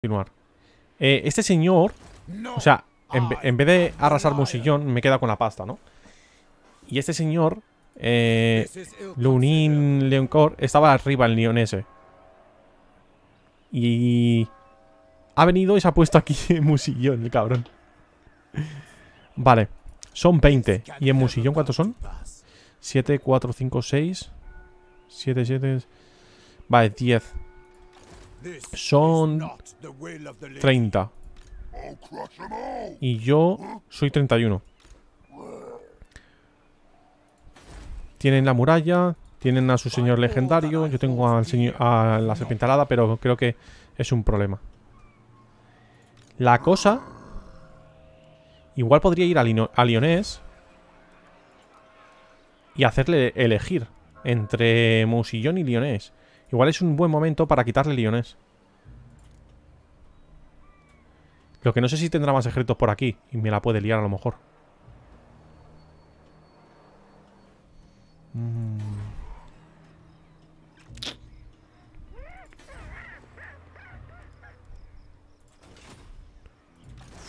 continuar. Eh, este señor, o sea, en, en vez de arrasar Musillón, me queda con la pasta, ¿no? Y este señor, eh, Lunin Leoncor, estaba arriba en Lyonese. Y ha venido y se ha puesto aquí en Musillón, el cabrón. Vale, son 20. ¿Y en Musillón cuántos son? 7, 4, 5, 6. 7, 7. Vale, 10. Son 30. Y yo soy 31. Tienen la muralla, tienen a su señor legendario, yo tengo al señor, a la serpiente alada, pero creo que es un problema. La cosa... Igual podría ir a, Lino- a Lyonés y hacerle elegir entre Musillón y Lyonés. Igual es un buen momento para quitarle Lyonés. Lo que no sé si tendrá más ejércitos por aquí y me la puede liar a lo mejor. Mm.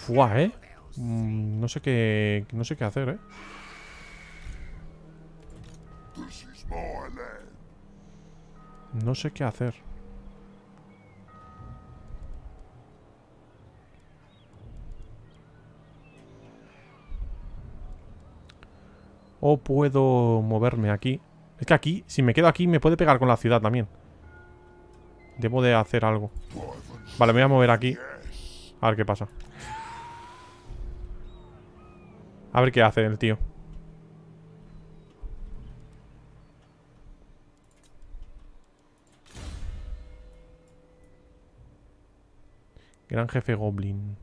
Fua, ¿eh? Mm, no sé qué... No sé qué hacer, ¿eh? No sé qué hacer. O puedo moverme aquí. Es que aquí, si me quedo aquí, me puede pegar con la ciudad también. Debo de hacer algo. Vale, me voy a mover aquí. A ver qué pasa. A ver qué hace el tío. Gran jefe Goblin.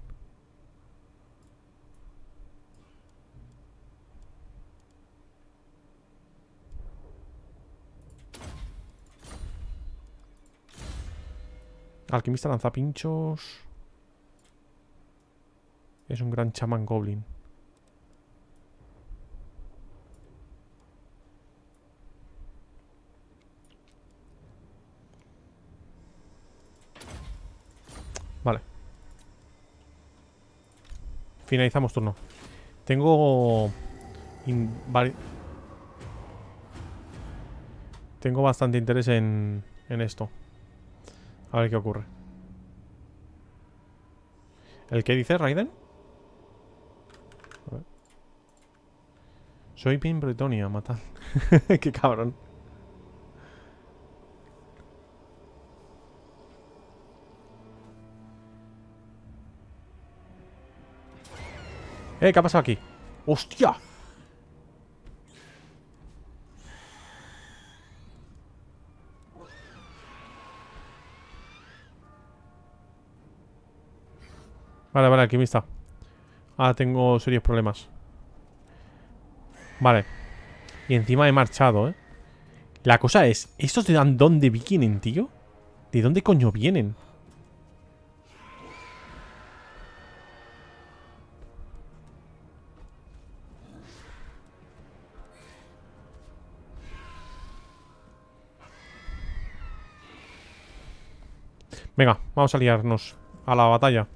Alquimista lanzapinchos. Es un gran chamán goblin. Vale. Finalizamos turno. Tengo... Tengo bastante interés en, en esto. A ver qué ocurre. ¿El qué dice Raiden? Soy Pin Bretonia, matar. qué cabrón. Eh, ¿qué ha pasado aquí? ¡Hostia! Vale, vale, alquimista. Ahora tengo serios problemas. Vale. Y encima he marchado, ¿eh? La cosa es, ¿estos de dónde vienen, tío? ¿De dónde coño vienen? Venga, vamos a liarnos a la batalla.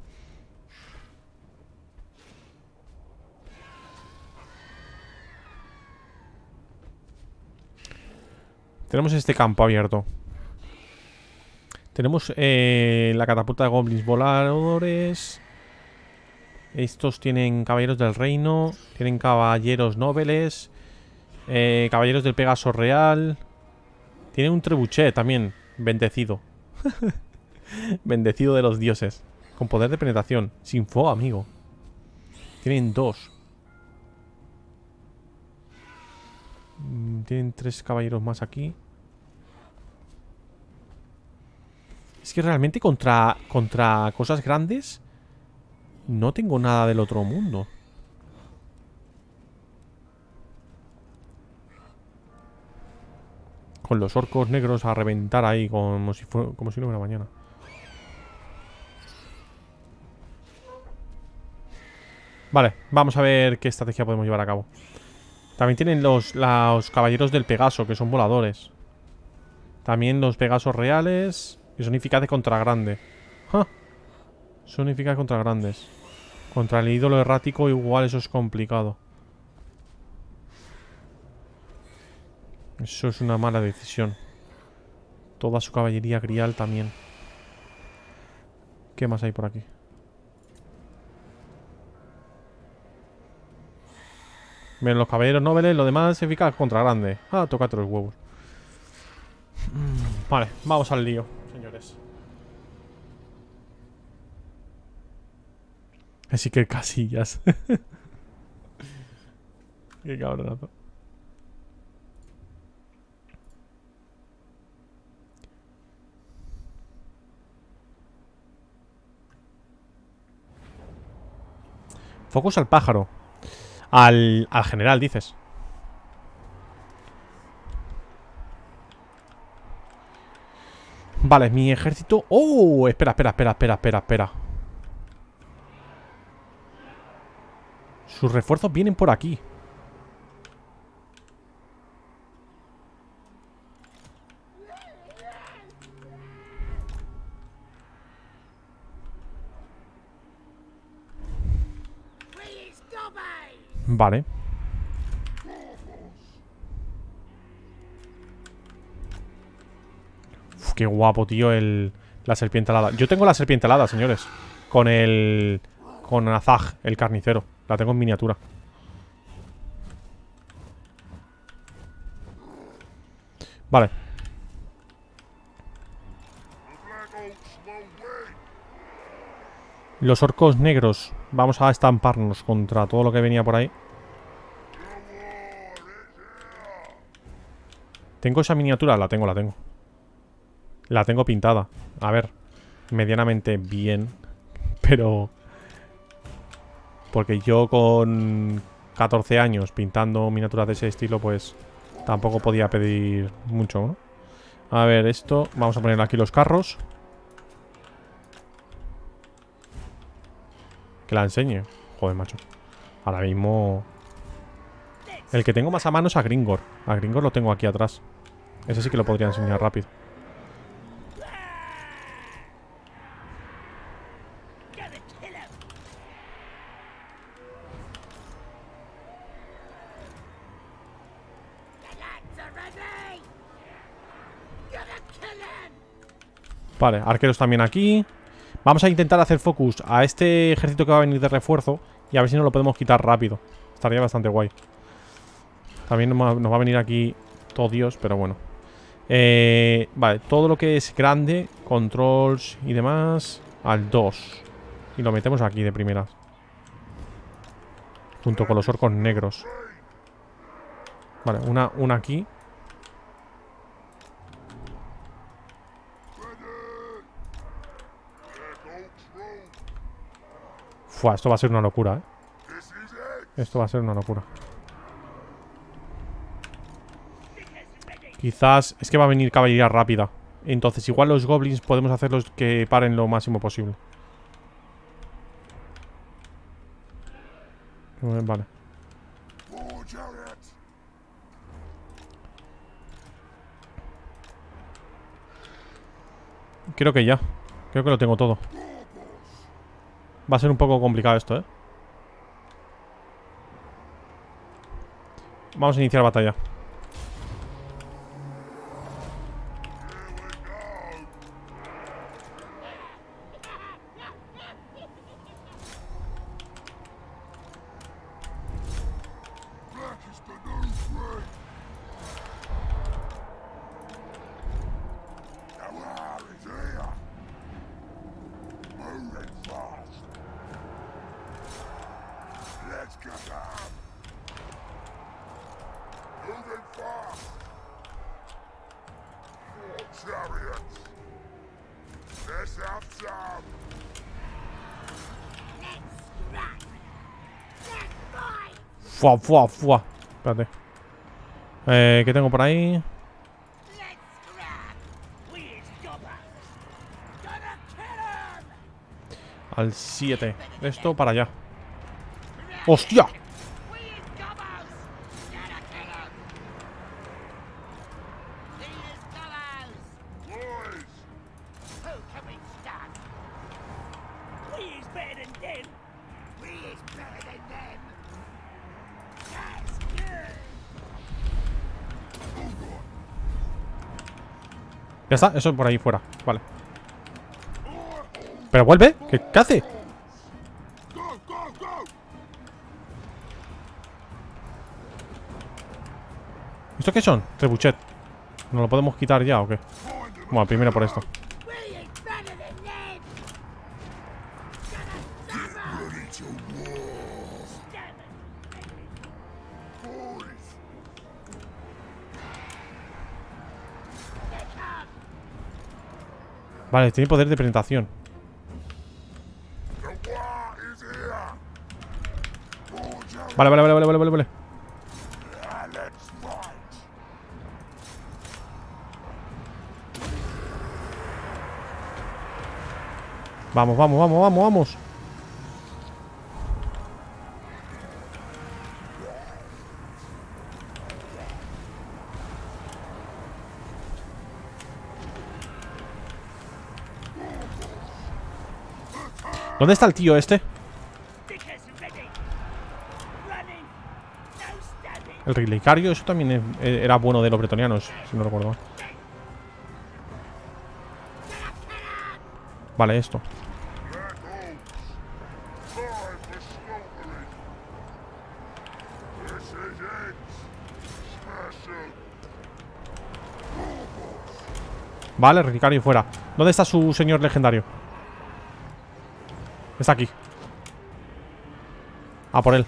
Tenemos este campo abierto. Tenemos eh, la catapulta de goblins voladores. Estos tienen caballeros del reino. Tienen caballeros nobles. eh, caballeros del Pegaso Real. Tienen un trebuchet también. Bendecido. Bendecido de los dioses. Con poder de penetración. Sin fuego, amigo. Tienen dos. Mm, Tienen tres caballeros más aquí. Es que realmente contra, contra cosas grandes no tengo nada del otro mundo. Con los orcos negros a reventar ahí como si, fue, como si no hubiera mañana. Vale, vamos a ver qué estrategia podemos llevar a cabo. También tienen los, los caballeros del Pegaso, que son voladores. También los Pegasos reales, que son eficaces contra grande. Son eficaz contra grandes. Contra el ídolo errático igual eso es complicado. Eso es una mala decisión. Toda su caballería grial también. ¿Qué más hay por aquí? Ven los caballeros nobles, lo demás eficaz contra grande. Ah, tócate los huevos. Mm, vale, vamos al lío, señores. Así que casillas. Qué cabronazo. Focus al pájaro. Al, al general, dices. Vale, mi ejército... ¡Oh! Espera, espera, espera, espera, espera, espera. Sus refuerzos vienen por aquí. Vale. Uf, qué guapo, tío, el, la serpiente alada. Yo tengo la serpiente alada, señores. Con el... Con Azag, el carnicero. La tengo en miniatura. Vale. Los orcos negros. Vamos a estamparnos contra todo lo que venía por ahí. ¿Tengo esa miniatura? La tengo, la tengo. La tengo pintada. A ver, medianamente bien. Pero... Porque yo con 14 años pintando miniaturas de ese estilo, pues tampoco podía pedir mucho, ¿no? A ver, esto... Vamos a poner aquí los carros. Que la enseñe. Joder, macho. Ahora mismo... El que tengo más a mano es a Gringor. A Gringor lo tengo aquí atrás. Ese sí que lo podría enseñar rápido. Vale, arqueros también aquí Vamos a intentar hacer focus a este ejército que va a venir de refuerzo Y a ver si nos lo podemos quitar rápido. Estaría bastante guay. También nos va a venir aquí todo Dios, pero bueno. Eh, Vale, todo lo que es grande Controls y demás Al 2 Y lo metemos aquí de primeras Junto con los orcos negros. Vale, una, una aquí esto va a ser una locura, ¿eh? Esto va a ser una locura. Quizás... Es que va a venir caballería rápida. Entonces, igual los goblins podemos hacerlos que paren lo máximo posible. Vale. Creo que ya. Creo que lo tengo todo. Va a ser un poco complicado esto, ¿eh? Vamos a iniciar batalla. Fua, fua, fua. Eh, ¿Qué tengo por ahí? Al 7. Esto para allá. Them. Ya está, eso por ahí fuera. Vale. ¿Pero vuelve? ¿Qué, qué hace? ¿Esto qué son? Trebuchet. ¿Nos lo podemos quitar ya o qué? Bueno, primero por esto. Vale, tiene poder de penetración. Vale, vale, vale, vale, vale, vale, vale. Vamos, vamos, vamos, vamos, vamos. ¿Dónde está el tío este? El relicario, eso también eh, era bueno de los bretonianos, si no recuerdo mal. Vale, esto. Vale, relicario fuera. ¿Dónde está su señor legendario? Está aquí. Ah, por él.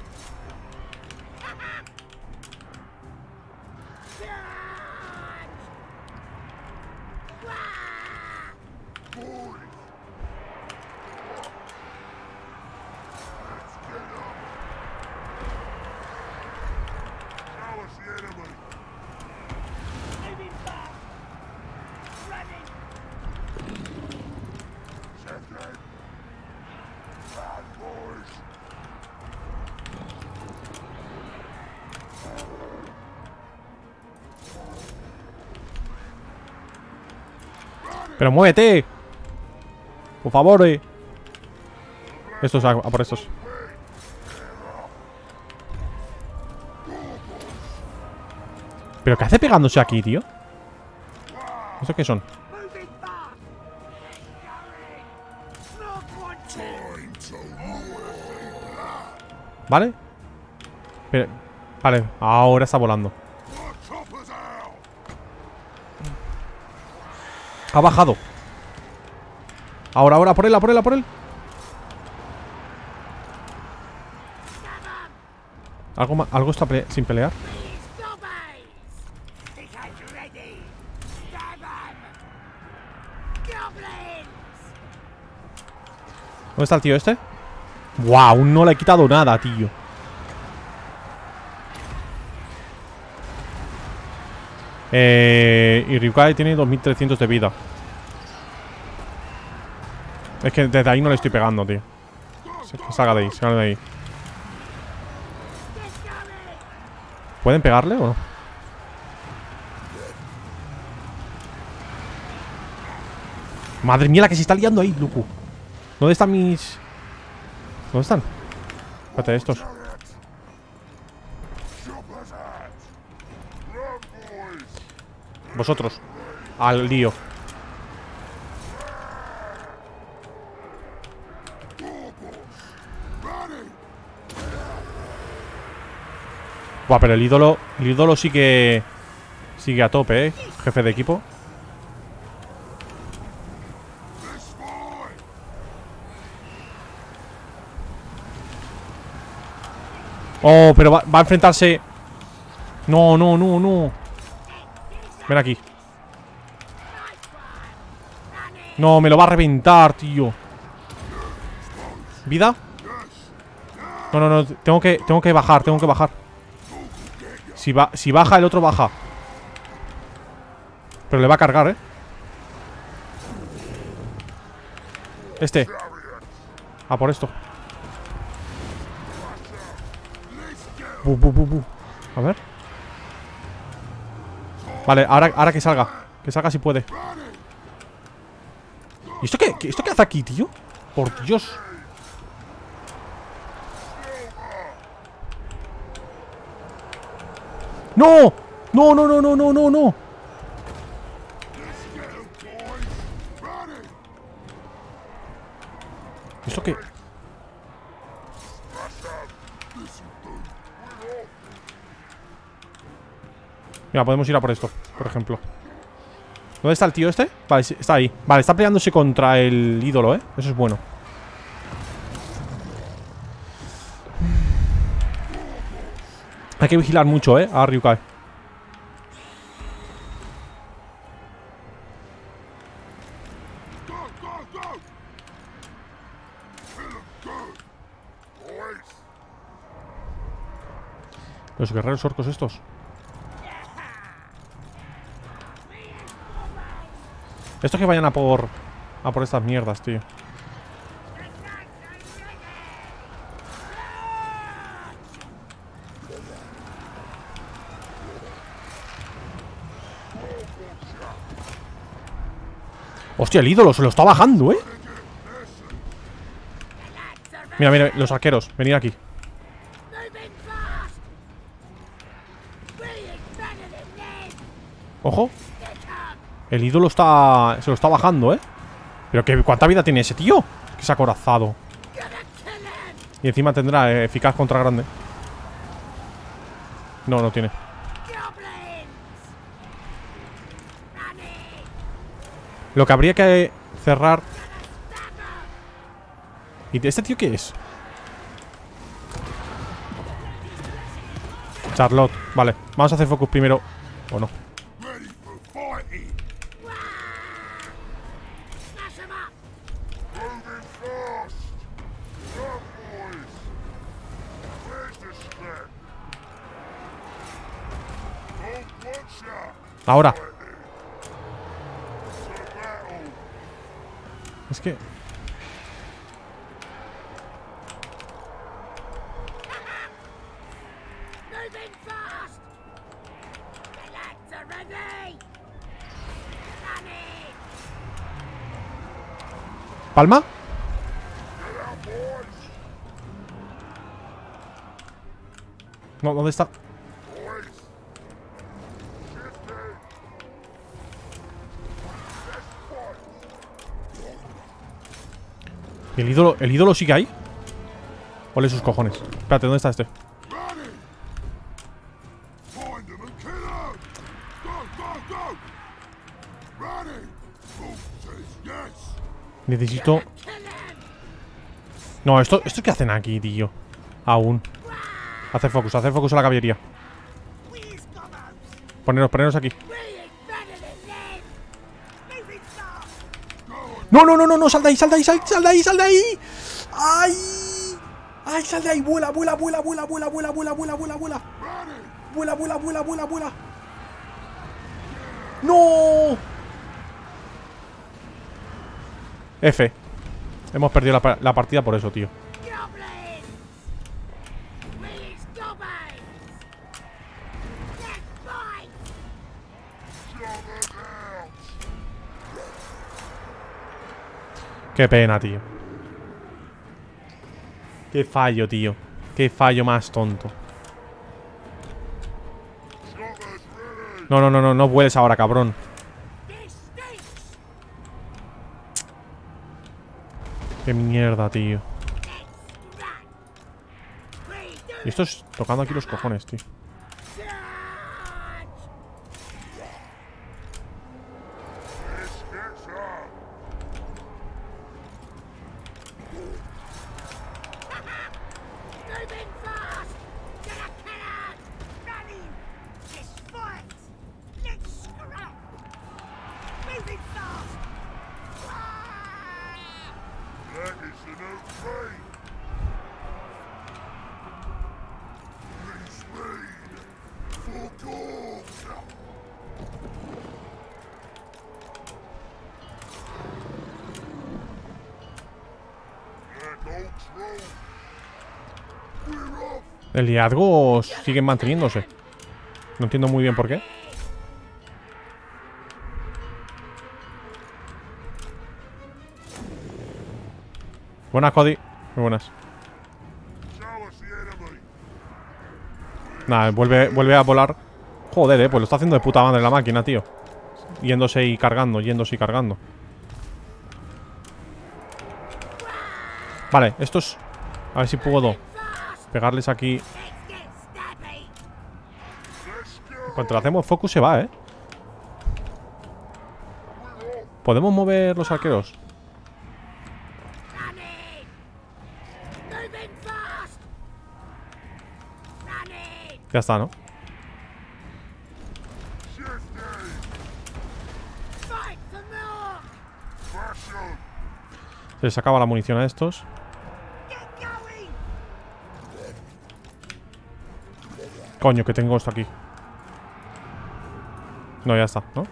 ¡Pero muévete! Por favor, eh. Estos, a, a por estos. ¿Pero qué hace pegándose aquí, tío? ¿Estos qué son? ¿Vale? Vale, ahora está volando. Ha bajado. Ahora, ahora, por él, a por él, a por él. ¿Algo, algo está sin pelear? ¿Dónde está el tío este? ¡Wow! No le he quitado nada, tío. Eh, y Ryukai tiene 2300 de vida. Es que desde ahí no le estoy pegando, tío. Salga de ahí, salga de ahí. ¿Pueden pegarle o no? Madre mía, la que se está liando ahí, Luku. ¿Dónde están mis...? ¿Dónde están? Espérate, estos. Vosotros. Al lío. Buah, pero el ídolo. El ídolo sí que. Sigue a tope, eh. Jefe de equipo. Oh, pero va a enfrentarse. No, no, no, no. Ven aquí. No, me lo va a reventar, tío. ¿Vida? No, no, no. Tengo que, tengo que bajar, tengo que bajar. Si, va, si baja, el otro baja. Pero le va a cargar, ¿eh? Este. Ah, por esto. Bu, bu, bu. A ver. Vale, ahora, ahora que salga. Que salga si puede. ¿Y esto qué, esto qué hace aquí, tío? Por Dios. ¡No! ¡No, no, no, no, no, no, no! Mira, podemos ir a por esto, por ejemplo. ¿Dónde está el tío este? Vale, está ahí. Vale, está peleándose contra el ídolo, ¿eh? Eso es bueno. Hay que vigilar mucho, ¿eh? A Ryukai. Los guerreros orcos estos. Estos que vayan a por... A por estas mierdas, tío. Hostia, el ídolo se lo está bajando, ¿eh? Mira, mira, los arqueros, venid aquí. El ídolo está... Se lo está bajando, ¿eh? Pero que, ¿cuánta vida tiene ese tío? Que se ha acorazado. Y encima tendrá eh, eficaz contra grande. No, no tiene. Lo que habría que cerrar... ¿Y este tío qué es? Charlotte. Vale, vamos a hacer focus primero. ¿O no? Ahora. Es que... ¿Palma? No, ¿dónde está? ¿El ídolo, ¿El ídolo sigue ahí? Ole sus cojones. Espérate, ¿dónde está este? Necesito... No, esto, ¿esto qué hacen aquí, tío? Aún. Hacer focus, hacer focus a la caballería. Poneros, poneros aquí. No, no, no, no, no, sal de ahí, sal de ahí, sal, sal de ahí, sal de ahí. ¡Ay! ¡Ay, sal de ahí! Vuela, vuela, vuela, vuela, vuela, vuela, vuela, vuela, vuela, vuela. Vuela, vuela, vuela, vuela, vuela. ¡No! F. Hemos perdido la, la partida por eso, tío. Qué pena, tío. Qué fallo, tío. Qué fallo más tonto. No, no, no, no, no vueles ahora, cabrón. Qué mierda, tío. Y esto es tocando aquí los cojones, tío. El liderazgo sigue manteniéndose. No entiendo muy bien por qué. Buenas, Cody. Muy buenas. Nada, vuelve, vuelve a volar. Joder, eh, pues lo está haciendo de puta madre la máquina, tío. Yéndose y cargando, yéndose y cargando. Vale, estos... A ver si puedo pegarles aquí. En cuanto le hacemos focus se va, ¿eh? ¿Podemos mover los arqueros? Ya está, ¿no? Se les acaba la munición a estos. Coño, que tengo esto aquí. No, ya está, ¿no?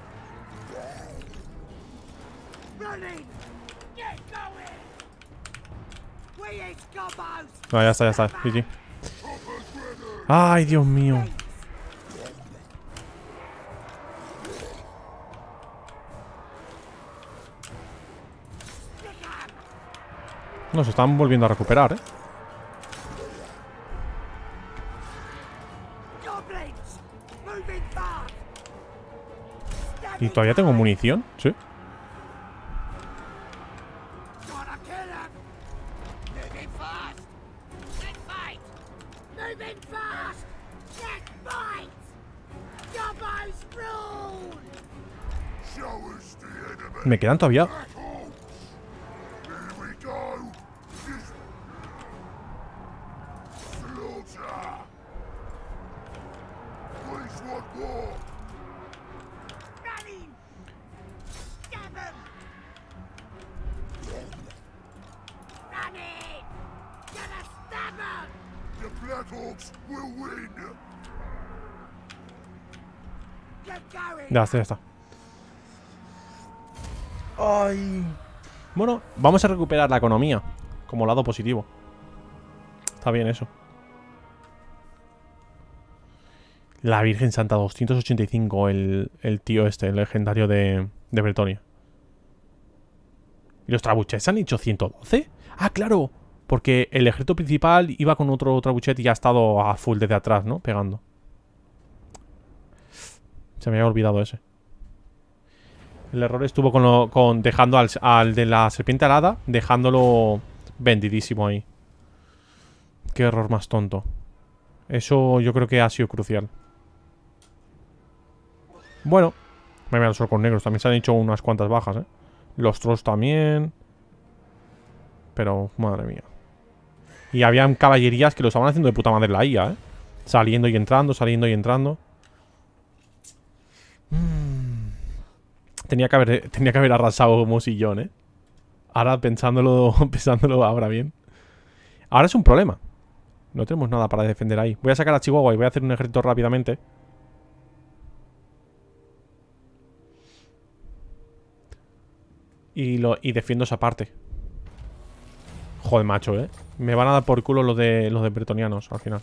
No, ya está, ya está. GG. Ay, Dios mío. Nos están volviendo a recuperar, ¿eh? Todavía tengo munición? Sí. Me quedan todavía Ya está, ya está. Ay. Bueno, vamos a recuperar la economía como lado positivo. Está bien eso. La Virgen Santa 285, el, el tío este, el legendario de, de Bretonia. ¿Y los trabuchets han hecho 112? Ah, claro, porque el ejército principal iba con otro trabuchet y ha estado a full desde atrás, ¿no? Pegando. Se me había olvidado ese. El error estuvo con, lo- con dejando al, de la serpiente alada, dejándolo vendidísimo ahí. Qué error más tonto. Eso yo creo que ha sido crucial. Bueno, me voy a los orcos negros. También se han hecho unas cuantas bajas, ¿eh? Los trolls también. Pero, madre mía. Y habían caballerías que lo estaban haciendo de puta madre la IA, ¿eh? Saliendo y entrando, saliendo y entrando. Mm. Tenía que haber, tenía que haber arrasado Mosillón, ¿eh? Ahora pensándolo, pensándolo ahora bien. Ahora es un problema. No tenemos nada para defender ahí. Voy a sacar a Chihuahua y voy a hacer un ejército rápidamente. Y, lo, y defiendo esa parte. Joder, macho, ¿eh? Me van a dar por culo los de los de bretonianos al final.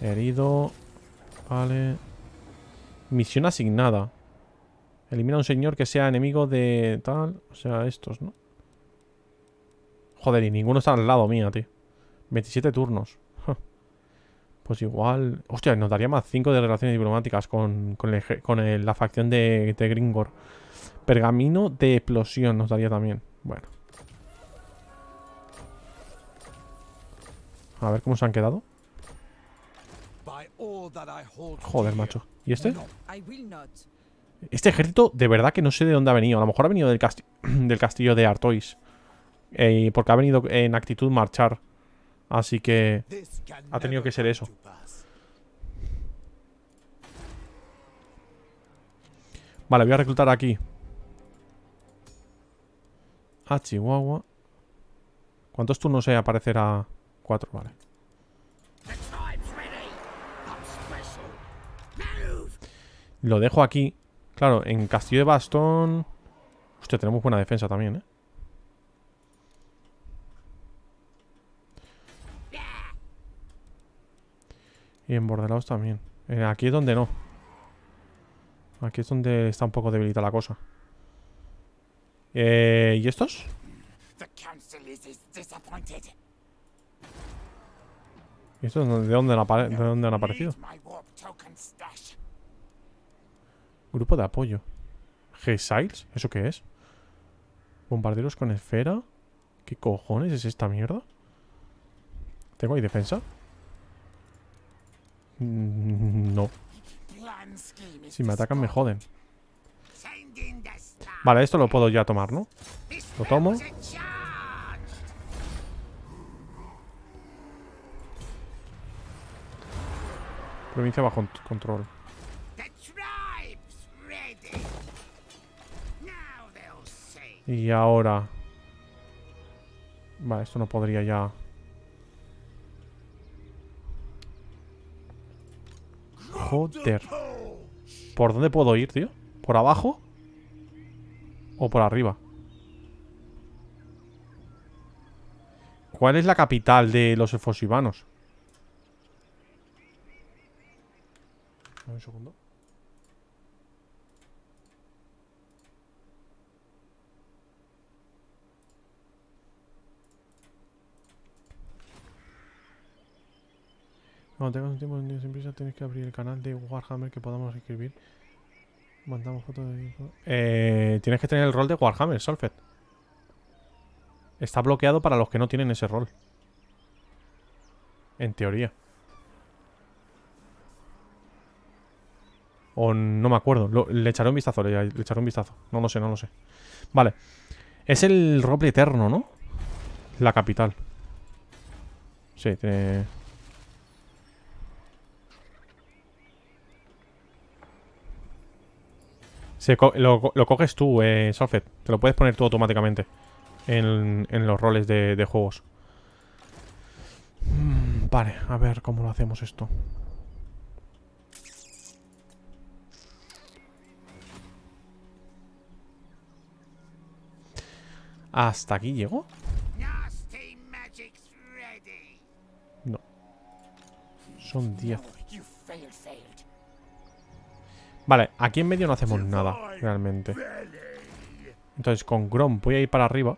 Herido. Vale. Misión asignada. Elimina a un señor que sea enemigo de tal. O sea, estos, ¿no? Joder, y ninguno está al lado mía, tío. 27 turnos. Pues igual... Hostia, nos daría más 5 de relaciones diplomáticas con, la facción de, de Gringor. Pergamino de explosión nos daría también. Bueno. A ver cómo se han quedado. Joder, macho. ¿Y este? Este ejército, de verdad que no sé de dónde ha venido. A lo mejor ha venido del, casti- del castillo de Artois. Eh, porque ha venido en actitud marchar. Así que ha tenido que ser eso. Vale, voy a reclutar aquí. A Chihuahua. ¿Cuántos turnos se aparecerá? Cuatro, vale. Lo dejo aquí. Claro, en Castillo de Bastón... Hostia, tenemos buena defensa también, ¿eh? Y en Bordelaos también. Eh, aquí es donde no. Aquí es donde está un poco debilita la cosa. Eh, ¿Y estos? ¿Y estos de dónde han, apare- de dónde han aparecido? Grupo de apoyo. G-Siles, ¿eso qué es? Bombarderos con esfera. ¿Qué cojones es esta mierda? ¿Tengo ahí defensa? Mm, No. Si me atacan me joden. Vale, esto lo puedo ya tomar, ¿no? Lo tomo. Provincia bajo control. Y ahora... Vale, esto no podría ya... Joder. ¿Por dónde puedo ir, tío? ¿Por abajo? ¿O por arriba? ¿Cuál es la capital de los efosivanos? Un segundo. Cuando tengas un tiempo sin prisa tienes que abrir el canal de Warhammer que podamos escribir. Mandamos fotos de... Eh, tienes que tener el rol de Warhammer, Solfed. Está bloqueado para los que no tienen ese rol. En teoría. O no me acuerdo. Le echaré un vistazo, le, le echaré un vistazo. No lo sé, no lo sé. Vale. Es el roble eterno, ¿no? La capital. Sí, tiene... Se co- lo, co- lo coges tú, eh, Solfed. Te lo puedes poner tú automáticamente en, en los roles de, de juegos. Mm, vale, a ver cómo lo hacemos esto. ¿Hasta aquí llegó? No. Son 10. Vale, aquí en medio no hacemos nada, realmente. Entonces con Grom voy a ir para arriba.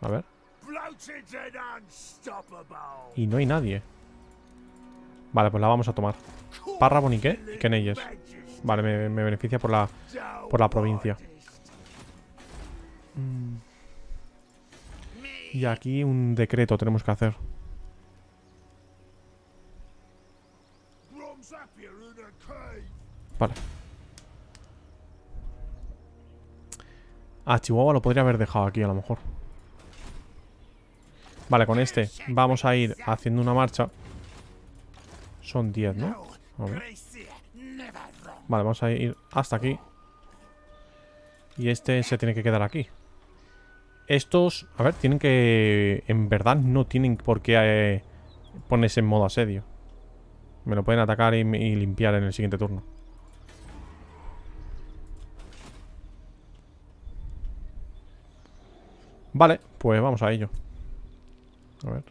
A ver. Y no hay nadie. Vale, pues la vamos a tomar. Párrafo y qué? Y Kenelles. Vale, me, me beneficia por la, por la provincia. Mm. Y aquí un decreto tenemos que hacer. Vale. A Chihuahua lo podría haber dejado aquí a lo mejor. Vale, con este vamos a ir haciendo una marcha. Son 10, ¿no? Vale, vamos a ir hasta aquí. Y este se tiene que quedar aquí. Estos, a ver, tienen que... En verdad no tienen por qué eh, ponerse en modo asedio. Me lo pueden atacar y limpiar en el siguiente turno. Vale, pues vamos a ello. A ver.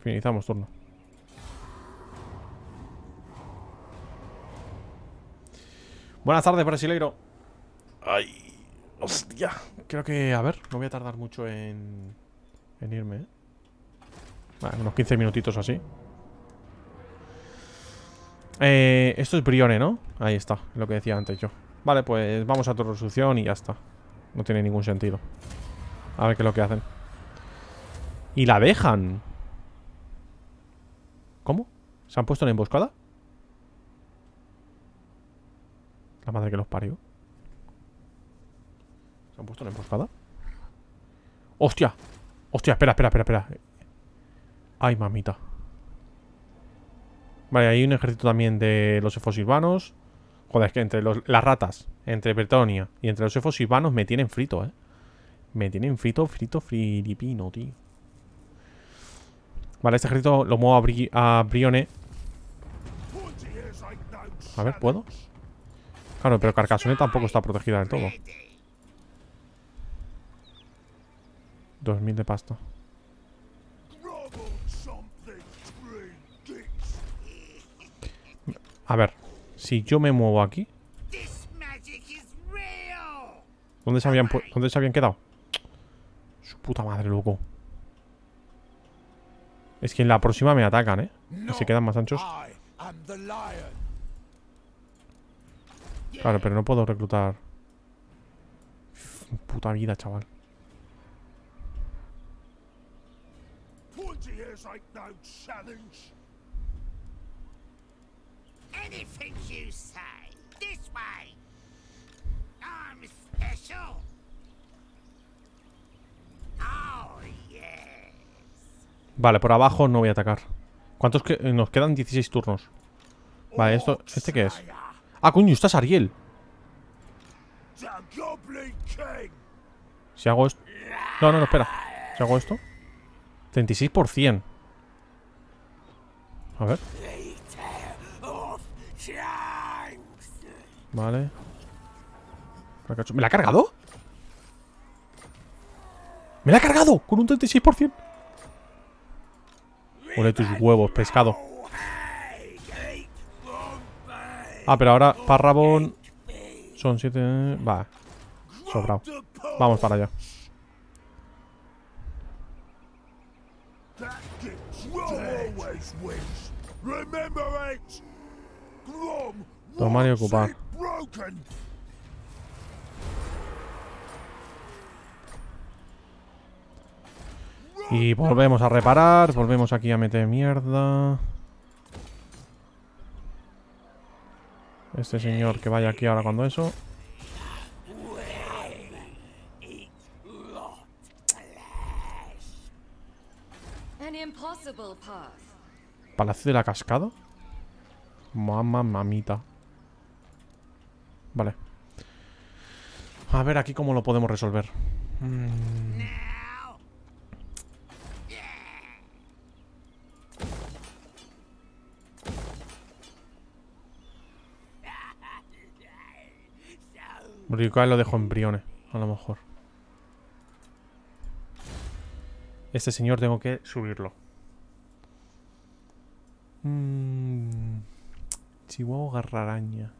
Finalizamos turno. Buenas tardes, brasileiro. Ay, hostia. Creo que, a ver, no voy a tardar mucho en, en irme, ¿eh? Vale, unos 15 minutitos así. Eh, esto es Brione, ¿no? Ahí está, lo que decía antes yo. Vale, pues vamos a tu resolución y ya está. No tiene ningún sentido. A ver qué es lo que hacen. Y la dejan. ¿Cómo? ¿Se han puesto en emboscada? La madre que los parió. ¿Se han puesto en emboscada? ¡Hostia! ¡Hostia! Espera, espera, espera, espera. Ay, mamita. Vale, hay un ejército también de los efos silvanos. Joder, es que entre las ratas, entre Bretonia y entre los efos silvanos me tienen frito, ¿eh? Me tienen frito, frito, filipino, tío. Vale, este ejército lo muevo a, Bri- a Brione. A ver, ¿puedo? Claro, pero Carcassonne tampoco está protegida del todo. Ready. 2000 de pasta. A ver, si yo me muevo aquí. ¿dónde se habían, ¿dónde se habían quedado? Su puta madre, loco. Es que en la próxima me atacan, ¿eh? Y se quedan más anchos. Claro, pero no puedo reclutar. Puta vida, chaval. Anything you say. This way. I'm special. Oh, yes. Vale, por abajo no voy a atacar. ¿Cuántos que eh, nos quedan? 16 turnos. Vale, esto. ¿Este qué es? Ah, coño, esta es Ariel. Si hago esto. No, no, no, espera. Si hago esto. 36%. A ver. Vale. ¿Me la ha cargado? ¡Me la ha cargado! Con un 36%. Ole tus huevos, pescado. Ah, pero ahora Parrabón son 7. Va, sobrado. Vamos para allá. Tomar y ocupar. Broken. Y volvemos a reparar. Volvemos aquí a meter mierda. Este señor que vaya aquí ahora cuando eso. An impossible path. Palacio de la Cascada. Mamma mamita. Vale. A ver aquí cómo lo podemos resolver. Mm, lo dejo en Brione, a lo mejor. Este señor tengo que subirlo. Mm, Chihuahua garraraña.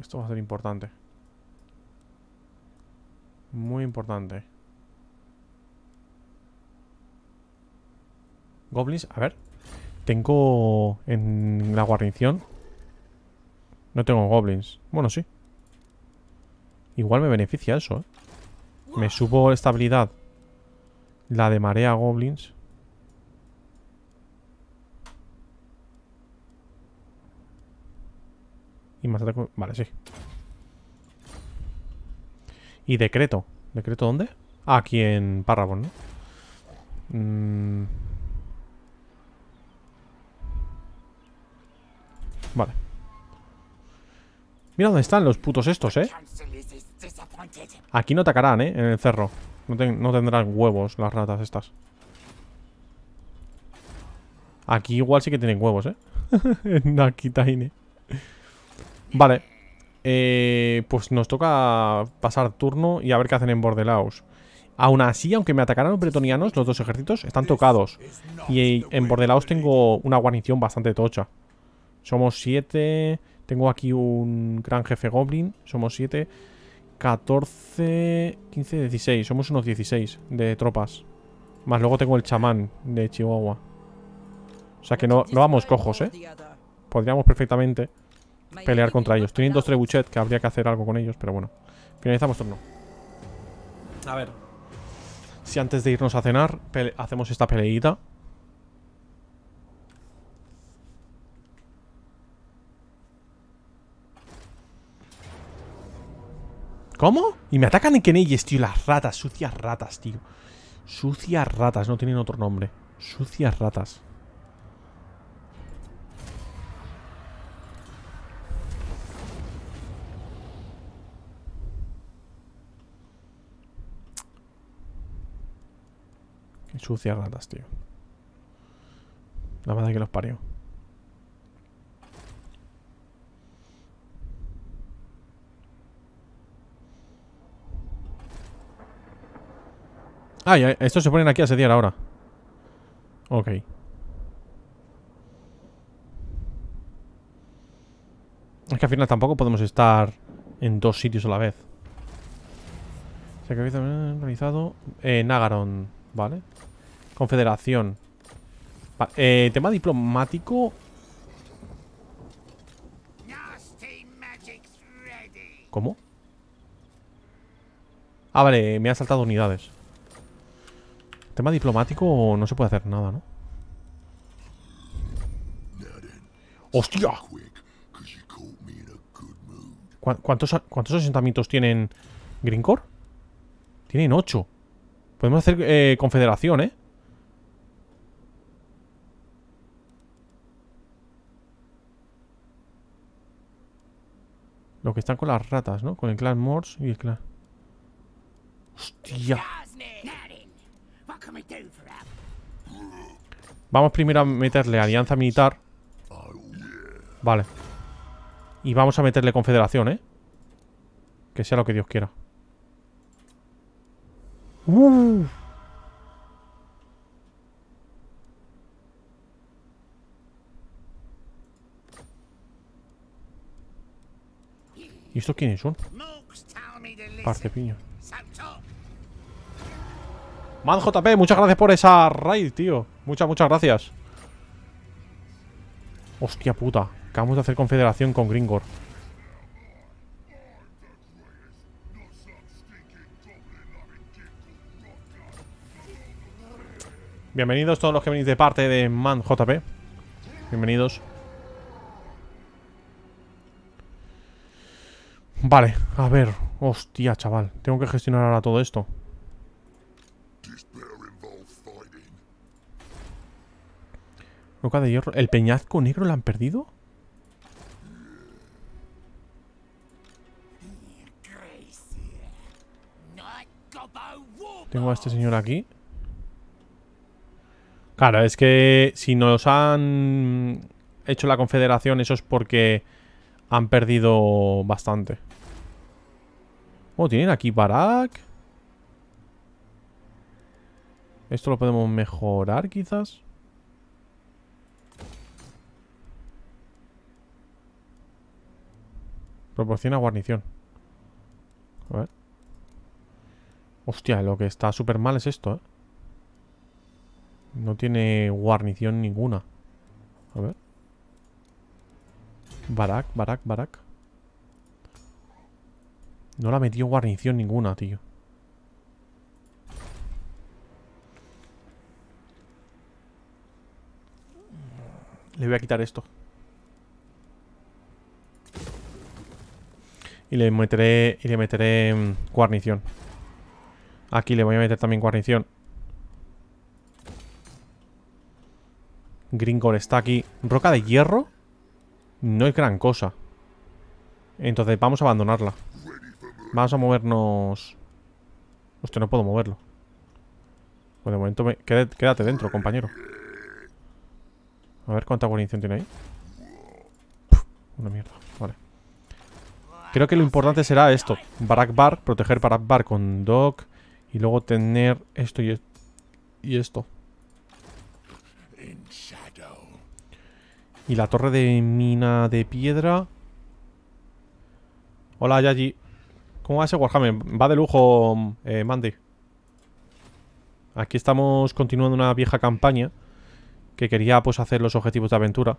Esto va a ser importante. Muy importante. Goblins, a ver. Tengo en la guarnición. No tengo goblins. Bueno, sí. Igual me beneficia eso, ¿eh? Me subo estabilidad. La de marea goblins. Y más ataque. Vale, sí. Y decreto. ¿Decreto dónde? Aquí en Parrabon, ¿no? Mm. Vale. Mira dónde están los putos estos, ¿eh? Aquí no atacarán, ¿eh? En el cerro. No, ten- no tendrán huevos las ratas estas. Aquí igual sí que tienen huevos, ¿eh? en Aquitaine. Vale. Eh, pues nos toca pasar turno y a ver qué hacen en Bordelaus. Aún así, aunque me atacaran los bretonianos, los dos ejércitos están tocados. Y en Bordelaus tengo una guarnición bastante tocha. Somos 7. Tengo aquí un gran jefe goblin. Somos 7. 14, 15, 16. Somos unos 16 de tropas. Más luego tengo el chamán de Chihuahua. O sea que no, no vamos cojos, ¿eh? Podríamos perfectamente pelear contra ellos. Tienen dos trebuchet que habría que hacer algo con ellos, pero bueno. Finalizamos turno. A ver. Si antes de irnos a cenar hacemos esta peleita. ¿Cómo? Y me atacan en Kenelles, tío. Las ratas, sucias ratas, tío. Sucias ratas, no tienen otro nombre. Sucias ratas. Qué sucias ratas, tío. La madre que los parió. Ah, ya, estos se ponen aquí a asediar ahora. Ok. Es que al final tampoco podemos estar en dos sitios a la vez. Sacrificio eh, realizado. Eh, Nagaron, ¿vale? Confederación. Va- eh, tema diplomático. ¿Cómo? Ah, vale, me ha saltado unidades. Tema diplomático no se puede hacer nada, ¿no? ¡Hostia! Quick, 'cause you caught me in a good mood. ¿Cuá- ¿Cuántos, ¿Cuántos asentamientos tienen Greencore? Tienen ocho. Podemos hacer eh, confederación, ¿eh? Lo que están con las ratas, ¿no? Con el clan Morse y el clan... ¡Hostia! Vamos primero a meterle alianza militar. Vale. Y vamos a meterle confederación, ¿eh? Que sea lo que Dios quiera. Uh. ¿Y estos quiénes son? Parce talk. Man JP, muchas gracias por esa raid, tío. Muchas, muchas gracias. Hostia puta. Acabamos de hacer confederación con Gringor. Bienvenidos todos los que venís de parte de Man JP. Bienvenidos. Vale, a ver. Hostia, chaval. Tengo que gestionar ahora todo esto. Roca de hierro. ¿El peñasco negro lo han perdido? Tengo a este señor aquí. Claro, es que si nos han hecho la confederación, eso es porque han perdido bastante. Oh, tienen aquí Barak. Esto lo podemos mejorar, quizás. Proporciona guarnición. A ver. Hostia, lo que está súper mal es esto, ¿eh? No tiene guarnición ninguna. A ver. Barak, Barak, Barak. No le ha metido guarnición ninguna, tío. Le voy a quitar esto. Y le meteré, y le meteré mm, guarnición. Aquí le voy a meter también guarnición. Gringor está aquí. Roca de hierro. No es gran cosa. Entonces vamos a abandonarla. Vamos a movernos... Hostia, no puedo moverlo. Pues de momento me... quédate, dentro, compañero. A ver cuánta guarnición tiene ahí. Una mierda. Vale. Creo que lo importante será esto. Barak Bar, proteger Barak Bar con Doc. Y luego tener esto y, es- y esto. Y la torre de mina de piedra. Hola, Yaji. ¿Cómo va ese Warhammer? Va de lujo, eh, Mandy. Aquí estamos continuando una vieja campaña. Que quería, pues, hacer los objetivos de aventura.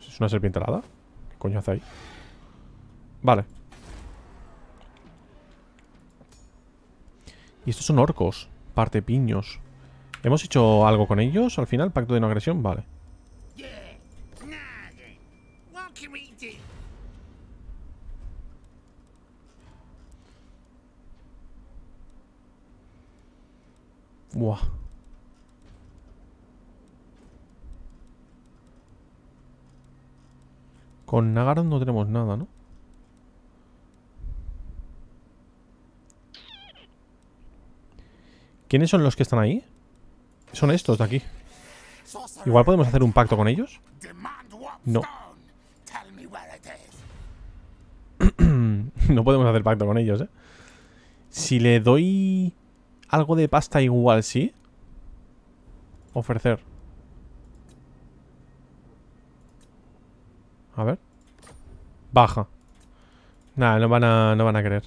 ¿Es una serpiente alada? ¿Qué coño hace ahí? Vale. Y estos son orcos. Parte piños. ¿Hemos hecho algo con ellos al final? ¿Pacto de no agresión? Vale. Buah. Con Nagaron no tenemos nada, ¿no? ¿Quiénes son los que están ahí? Son estos de aquí. Igual podemos hacer un pacto con ellos. No. no podemos hacer pacto con ellos, ¿eh? Si le doy algo de pasta igual, sí. Ofrecer. A ver. Baja. Nada, no van a, no van a querer.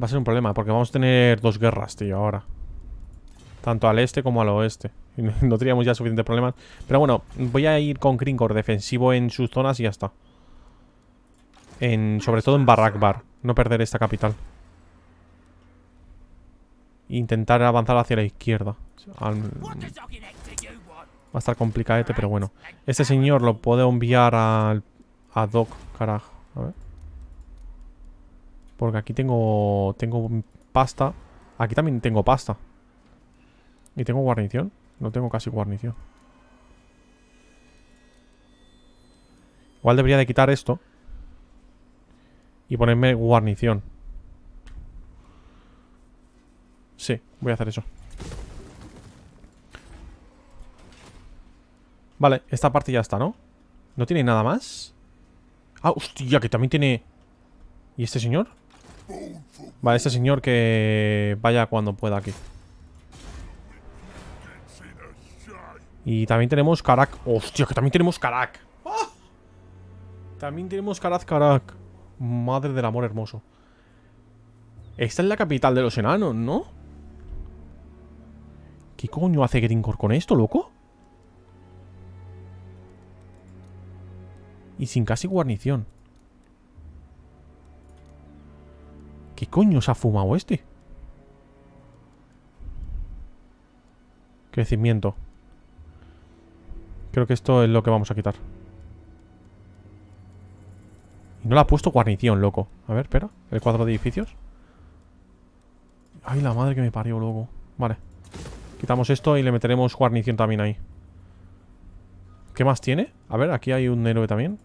Va a ser un problema, porque vamos a tener dos guerras, tío, ahora. Tanto al este como al oeste. No, no teníamos ya suficientes problemas. Pero bueno, voy a ir con Gringor defensivo en sus zonas y ya está. En, sobre todo en Barrakbar. No perder esta capital. Intentar avanzar hacia la izquierda. Va a estar complicadete, pero bueno. Este señor lo puedo enviar al, a Doc, carajo. A ver. Porque aquí tengo, tengo pasta. Aquí también tengo pasta. ¿Y tengo guarnición? No tengo casi guarnición. Igual debería de quitar esto. Y ponerme guarnición. Sí, voy a hacer eso. Vale, esta parte ya está, ¿no? ¿No tiene nada más? Ah, hostia, que también tiene... ¿Y este señor? Vale, este señor que vaya cuando pueda aquí. Y también tenemos Karak. Hostia, que también tenemos Karak. También tenemos Karak Karak. Madre del amor hermoso. Esta es la capital de los enanos, ¿no? ¿Qué coño hace Gringor con esto, loco? Y sin casi guarnición. ¿Qué coño se ha fumado este? Crecimiento. Creo que esto es lo que vamos a quitar. Y no le ha puesto guarnición, loco. A ver, espera. El cuadro de edificios. Ay, la madre que me parió, loco. Vale. Quitamos esto y le meteremos guarnición también ahí. ¿Qué más tiene? A ver, aquí hay un héroe también.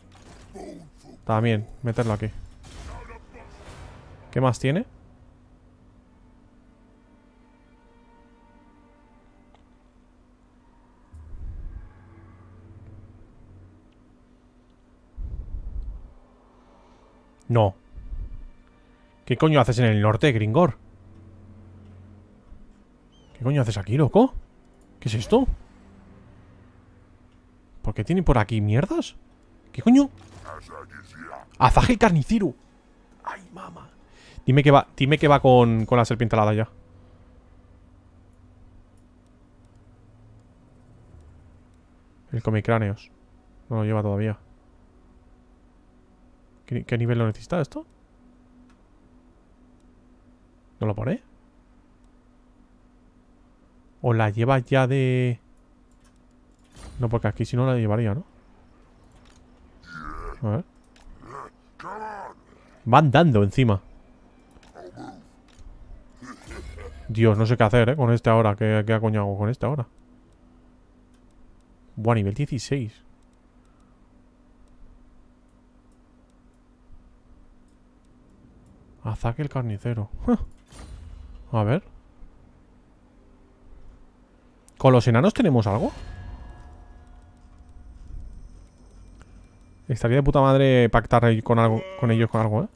También, meterlo aquí. ¿Qué más tiene? No. ¿Qué coño haces en el norte, Gringor? ¿Qué coño haces aquí, loco? ¿Qué es esto? ¿Por qué tiene por aquí mierdas? ¿Qué coño? Azaje carnicero. Ay, mamá. Dime que va, dime que va con, con la serpiente alada ya. El come cráneos. No lo lleva todavía. ¿Qué, qué nivel lo necesita esto? ¿No lo pone? ¿O la lleva ya de...? No, porque aquí si no la llevaría, ¿no? A ver. Van dando encima. Dios, no sé qué hacer, ¿eh? Con este ahora. ¿Qué, qué coño hago con este ahora? Buah, nivel 16. Azaque el carnicero. A ver. ¿Con los enanos tenemos algo? Estaría de puta madre pactar con algo con ellos con algo, ¿eh?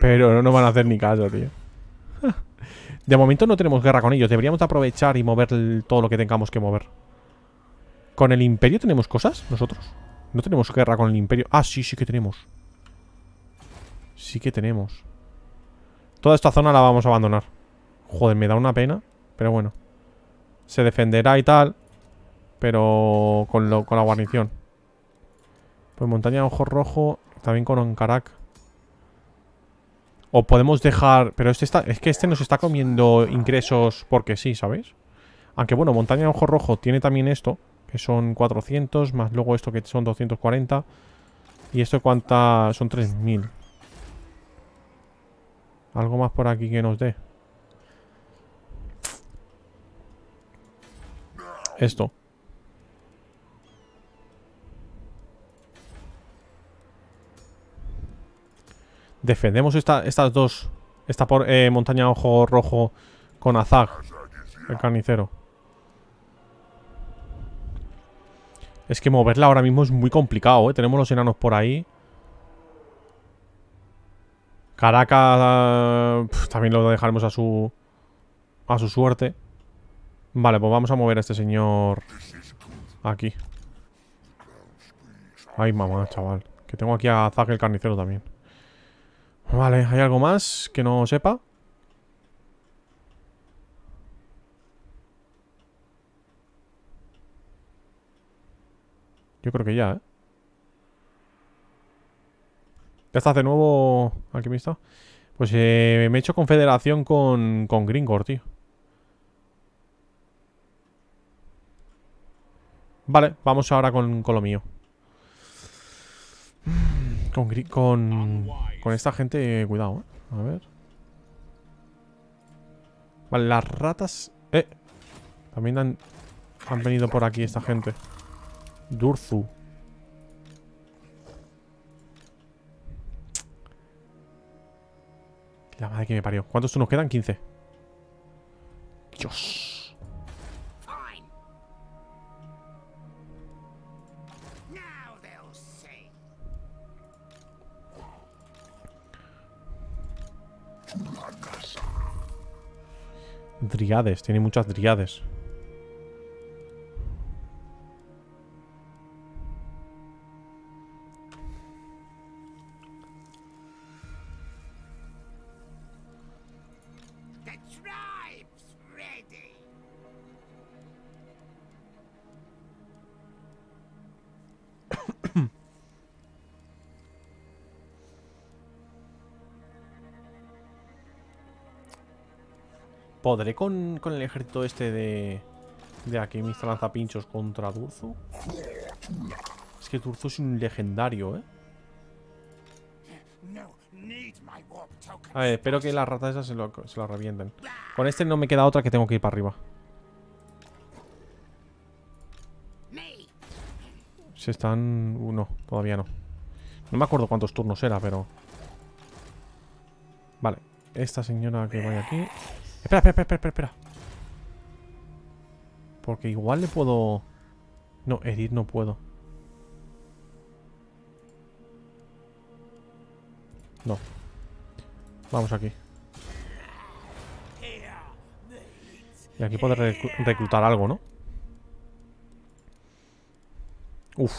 Pero no nos van a hacer ni caso, tío. De momento no tenemos guerra con ellos. Deberíamos de aprovechar y mover todo lo que tengamos que mover. ¿Con el imperio tenemos cosas? ¿Nosotros? No tenemos guerra con el imperio. Ah, sí, sí que tenemos. Sí que tenemos. Toda esta zona la vamos a abandonar. Joder, me da una pena. Pero bueno. Se defenderá y tal. Pero con la guarnición. Pues montaña de ojo rojo. También con Onkarak. O podemos dejar... Pero este está... Es que este nos está comiendo ingresos porque sí, ¿sabéis? Aunque bueno, montaña ojo rojo tiene también esto. Que son 400. Más luego esto que son 240. Y esto cuánta... Son 3000. Algo más por aquí que nos dé. Esto. Defendemos esta, estas dos. Esta por, eh, montaña ojo rojo con Azag, el carnicero. Es que moverla ahora mismo es muy complicado, ¿eh? Tenemos los enanos por ahí. Caracas también lo dejaremos a su a su suerte. Vale, pues vamos a mover a este señor aquí. Ay, mamá, chaval. Que tengo aquí a Zack el carnicero también. Vale, ¿hay algo más que no sepa? Yo creo que ya, ¿eh? Ya estás de nuevo, alquimista. Pues eh, me he hecho confederación con, con Gringor, tío. Vale, vamos ahora con, con lo mío. Con, con, con esta gente, eh, cuidado, ¿eh? A ver. Vale, las ratas... Eh. También han, han venido por aquí esta gente. Durzu. La madre que me parió. ¿Cuántos turnos quedan? 15. Dios. Driades. Tiene muchas driades. ¿Podré con, con el ejército este de... De aquí, mis lanzapinchos contra Durzu? Es que Durzu es un legendario, ¿eh? A ver, espero que las ratas esas se lo, se lo revienten. Con este no me queda otra que tengo que ir para arriba. Se están... uh, no, todavía no. No me acuerdo cuántos turnos era, pero... Vale. Esta señora que vaya aquí... Espera, espera, espera, espera, espera. Porque igual le puedo... No, herir no puedo. No. Vamos aquí. Y aquí puedo reclu- reclutar algo, ¿no? Uf.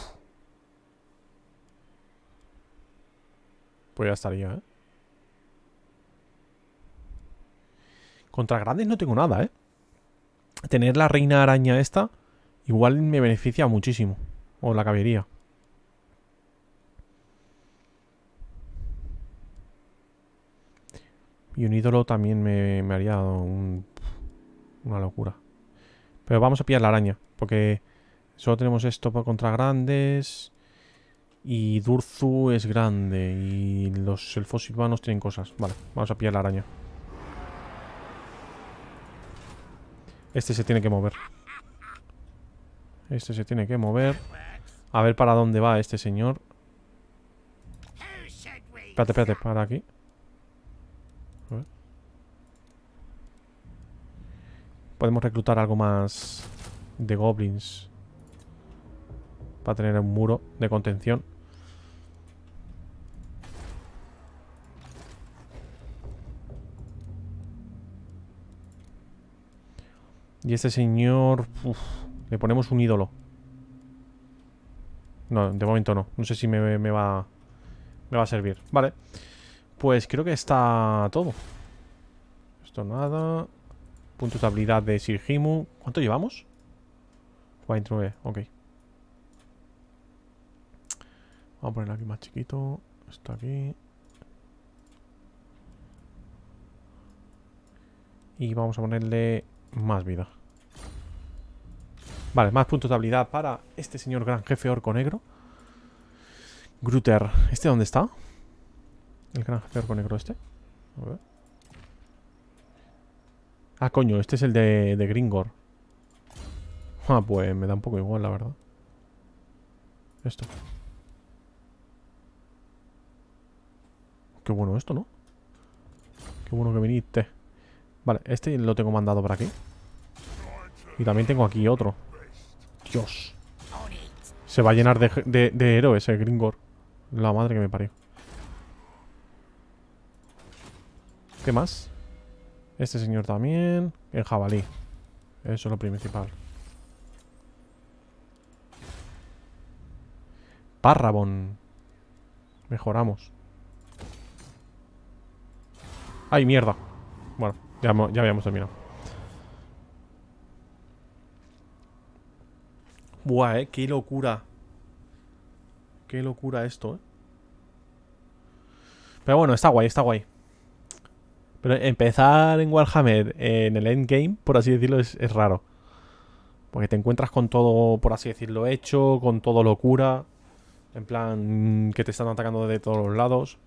Pues ya estaría, ¿eh? Contra grandes no tengo nada, ¿eh? Tener la reina araña esta igual me beneficia muchísimo. O la caballería. Y un ídolo también me, me haría un- una locura. Pero vamos a pillar la araña. Porque solo tenemos esto contra grandes. Y Durzu es grande. Y los elfos silvanos tienen cosas. Vale, vamos a pillar la araña. Este se tiene que mover. Este se tiene que mover. A ver para dónde va este señor. Espérate, espérate, para aquí. A ver. Podemos reclutar algo más de goblins. Para tener un muro de contención. Y este señor... le ponemos un ídolo. No, de momento no. No sé si me, me va... Me va a servir. Vale. Pues creo que está todo. Esto nada. Puntos de habilidad de Sirhimu. ¿Cuánto llevamos? 49, ok. Vamos a ponerlo aquí más chiquito. Esto aquí. Y vamos a ponerle más vida. Vale, más puntos de habilidad para este señor gran jefe orco negro. Gruter. ¿Este dónde está? El gran jefe orco negro este. A ver. Ah, coño, este es el de, de Gringor. Ah, pues me da un poco igual, la verdad. Esto. Qué bueno esto, ¿no? Qué bueno que viniste. Vale, este lo tengo mandado por aquí. Y también tengo aquí otro. Dios. Se va a llenar de, de, de héroes el Gringor. La madre que me parió. ¿Qué más? Este señor también. El jabalí. Eso es lo principal. Parrabon. Mejoramos. ¡Ay, mierda! Bueno, ya, ya habíamos terminado. Buah, eh, qué locura. Qué locura esto, eh. Pero bueno, está guay, está guay. Pero empezar en Warhammer en el endgame, por así decirlo, es, raro. Porque te encuentras con todo, por así decirlo, hecho, con todo locura. En plan, que te están atacando de todos los lados.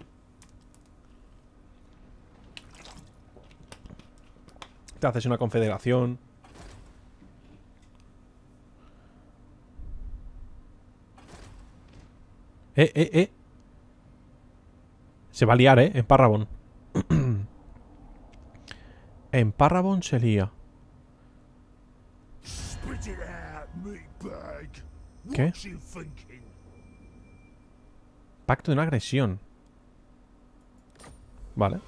Te haces una confederación. Eh, eh, eh. Se va a liar, eh, en Parrabon. en Parrabon se lía. ¿Qué? Pacto de una agresión. Vale.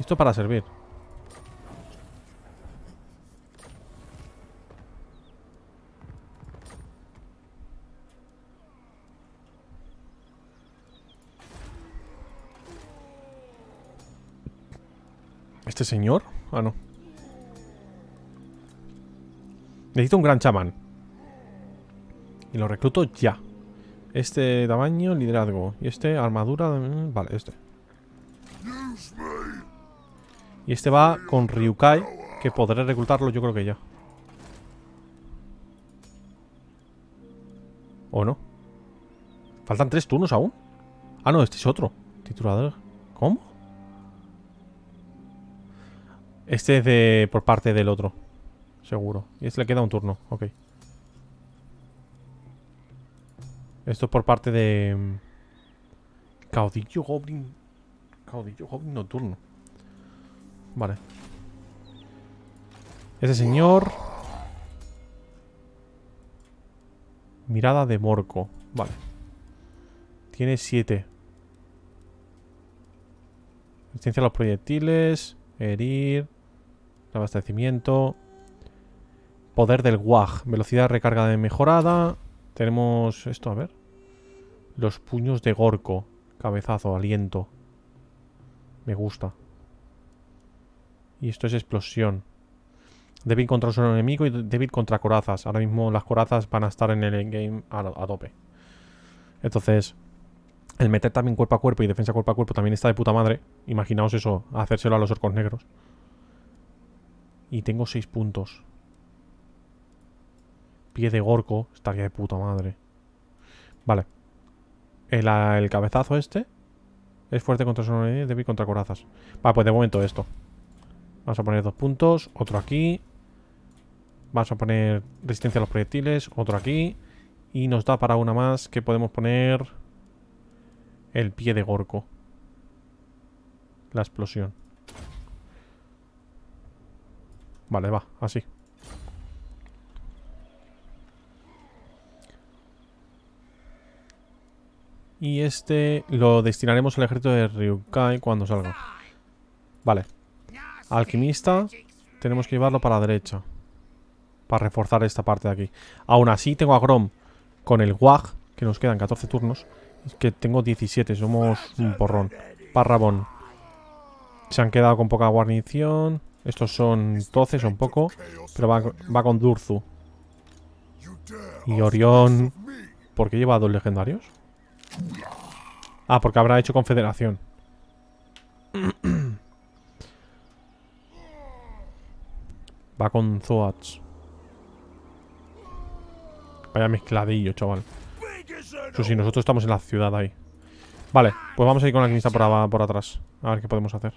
Esto para servir. ¿Este señor? Ah, no. Necesito un gran chamán. Y lo recluto ya. Este tamaño, liderazgo. Y este, armadura. mm, Vale, este. Y este va con Ryukai. Que podré reclutarlo, yo creo que ya. ¿O no? Faltan tres turnos aún. Ah, no, este es otro. Titulador. ¿Cómo? Este es de por parte del otro. Seguro. Y este le queda un turno. Ok. Esto es por parte de... mm, Caudillo Goblin... Caudillo Goblin nocturno. Vale. Ese señor... Mirada de Morco. Vale. Tiene siete. Resistencia a los proyectiles. Herir. Abastecimiento. Poder del WAG. Velocidad recarga de mejorada. Tenemos esto, a ver. Los puños de Gorko. Cabezazo, aliento. Me gusta. Y esto es explosión. Débil contra un enemigo y débil contra corazas. Ahora mismo las corazas van a estar en el endgame a, a tope. Entonces, el meter también cuerpo a cuerpo y defensa cuerpo a cuerpo también está de puta madre. Imaginaos eso, hacérselo a los orcos negros. Y tengo 6 puntos. Pie de Gorko. Estaría de puta madre. Vale. El, a- el cabezazo este. Es fuerte contra y débil contra corazas. Vale, pues de momento esto. Vamos a poner dos puntos. Otro aquí. Vamos a poner resistencia a los proyectiles. Otro aquí. Y nos da para una más que podemos poner... El pie de Gorko. La explosión. Vale, va, así. Y este lo destinaremos al ejército de Ryukai cuando salga. Vale. Alquimista. Tenemos que llevarlo para la derecha. Para reforzar esta parte de aquí. Aún así tengo a Grom con el WAG, que nos quedan 14 turnos. Que tengo 17, somos un porrón. Parrabón. Se han quedado con poca guarnición. Estos son 12, son poco. Pero va, va con Durzu. Y Orión. ¿Por qué lleva dos legendarios? Ah, porque habrá hecho confederación. Va con Zoats. Vaya mezcladillo, chaval. Eso sí, nosotros estamos en la ciudad ahí. Vale, pues vamos a ir con la alquimista por, por atrás. A ver qué podemos hacer.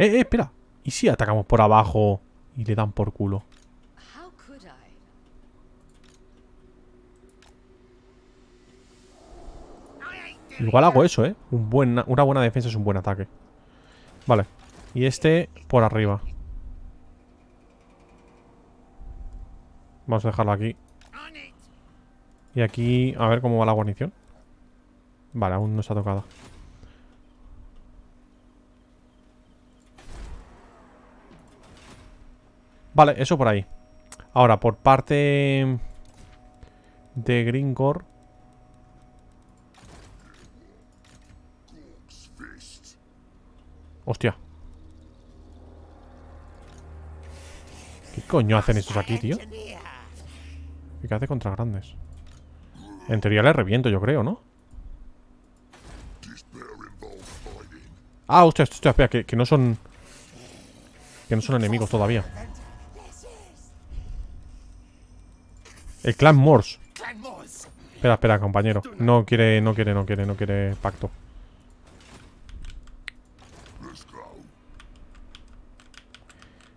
Eh, eh, espera. ¿Y si atacamos por abajo y le dan por culo? Igual hago eso, ¿eh? Un buen, una buena defensa es un buen ataque. Vale. Y este por arriba. Vamos a dejarlo aquí. Y aquí, a ver cómo va la guarnición. Vale, aún no se ha Vale, eso por ahí. Ahora, por parte de Gringor. Hostia. ¿Qué coño hacen estos aquí, tío? ¿Y qué hace contra grandes? En teoría le reviento, yo creo, ¿no? Ah, hostia, hostia, espera, que, que no son... Que no son enemigos todavía. El clan Morse. Espera, espera, compañero. No quiere, no quiere, no quiere, no quiere pacto.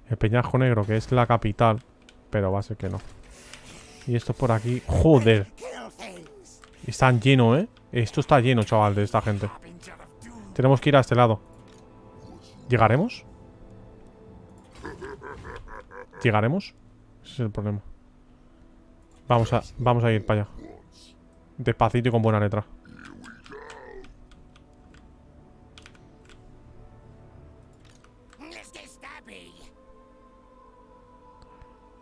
El Peñajo Negro, que es la capital. Pero va a ser que no. Y esto por aquí. ¡Joder! Están llenos, ¿eh? Esto está lleno, chaval, de esta gente. Tenemos que ir a este lado. ¿Llegaremos? ¿Llegaremos? Ese es el problema. Vamos a, vamos a ir para allá. Despacito y con buena letra.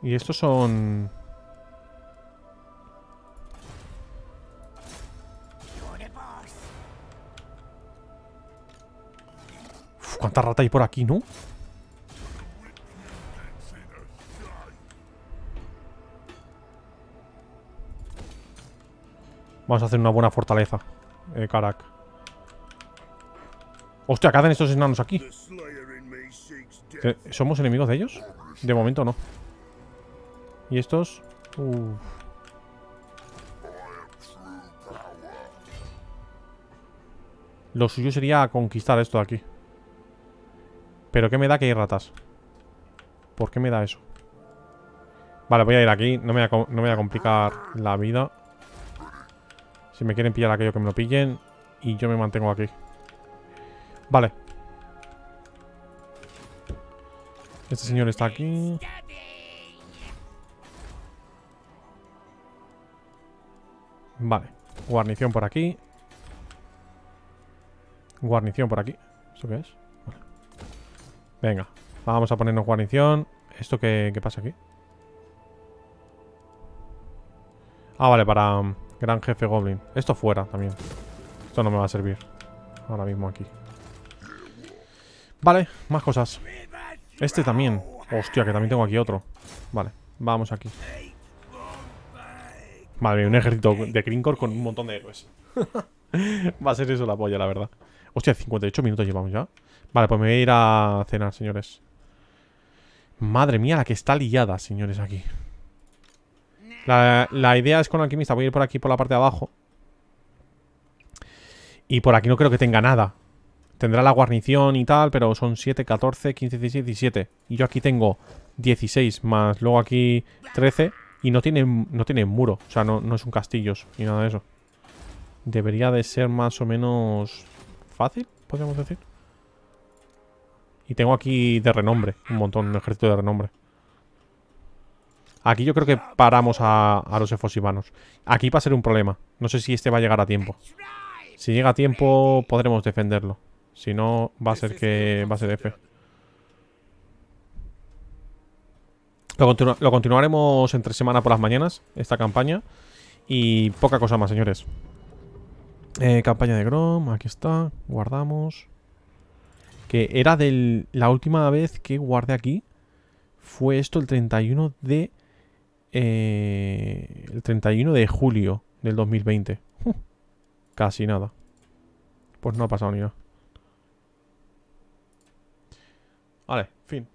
Y estos son... Uf, ¿Cuánta rata hay por aquí, no? Vamos a hacer una buena fortaleza. Eh, Karak. Hostia, ¿qué estos enanos aquí? The Slayer in me seeks death. ¿Que ¿Somos enemigos de ellos? De momento no. ¿Y estos? Lo suyo sería conquistar esto de aquí. ¿Pero qué me da que hay ratas? ¿Por qué me da eso? Vale, voy a ir aquí. No me no me voy a complicar la vida. Si me quieren pillar aquello que me lo pillen. Y yo me mantengo aquí. Vale. Este señor está aquí. Vale. Guarnición por aquí. Guarnición por aquí. ¿Esto qué es? Vale. Venga. Vamos a ponernos guarnición. ¿Esto qué, pasa aquí? Ah, vale, para um, Gran Jefe Goblin. Esto fuera también. Esto no me va a servir. Ahora mismo aquí. Vale, más cosas. Este también. Hostia, que también tengo aquí otro. Vale, vamos aquí. Madre mía, un ejército de Crincor con un montón de héroes. Va a ser eso la polla, la verdad. Hostia, 58 minutos llevamos ya. Vale, pues me voy a ir a cenar, señores. Madre mía, la que está liada, señores, aquí. La, idea es con alquimista. Voy a ir por aquí, por la parte de abajo. Y por aquí no creo que tenga nada. Tendrá la guarnición y tal, pero son 7, 14, 15, 16, 17. Y yo aquí tengo 16 más luego aquí 13. Y no tiene, no tiene muro. O sea, no, no es un castillo ni nada de eso. Debería de ser más o menos fácil, podríamos decir. Y tengo aquí de renombre. Un montón, un ejército de renombre. Aquí yo creo que paramos a, a los efosivanos. Aquí va a ser un problema. No sé si este va a llegar a tiempo. Si llega a tiempo, podremos defenderlo. Si no, va a ser que va a ser F. Lo, continu- lo continuaremos entre semana por las mañanas, esta campaña. Y poca cosa más, señores. Eh, campaña de Grom, aquí está. Guardamos. Que era de la última vez que guardé aquí. Fue esto el 31 de... eh, el 31 de julio del 2020. Uh, casi nada. Pues no ha pasado ni nada. Vale, fin.